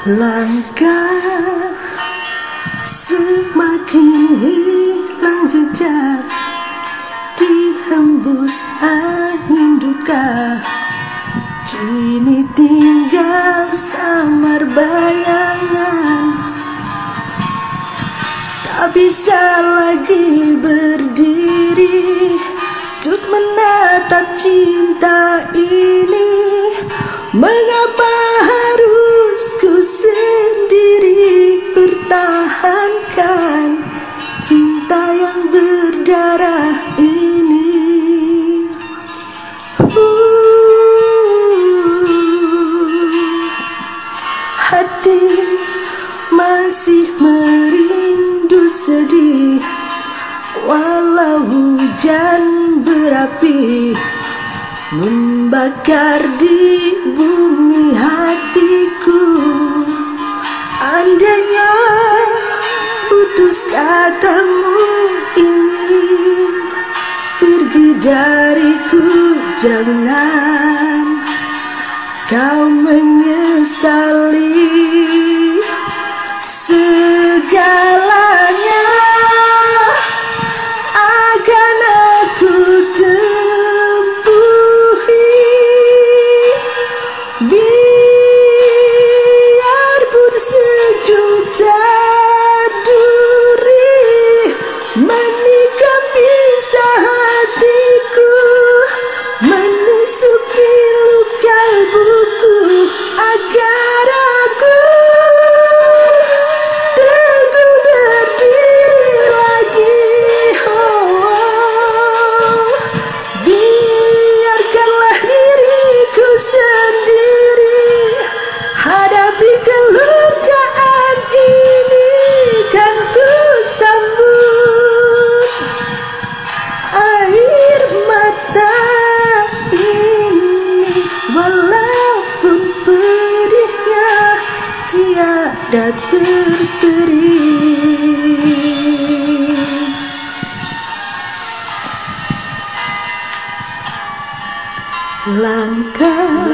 Langkah semakin hilang jejak Dihembus angin duka. Kini tinggal samar bayangan. Tak bisa lagi berdiri Untuk menatap cinta ini. Mengapa merindu sedih Walau hujan berapi Membakar di bumi hatiku. Andainya putus katamu ingin Pergi dariku jangan Kau menyesali tiada terperi. Langkah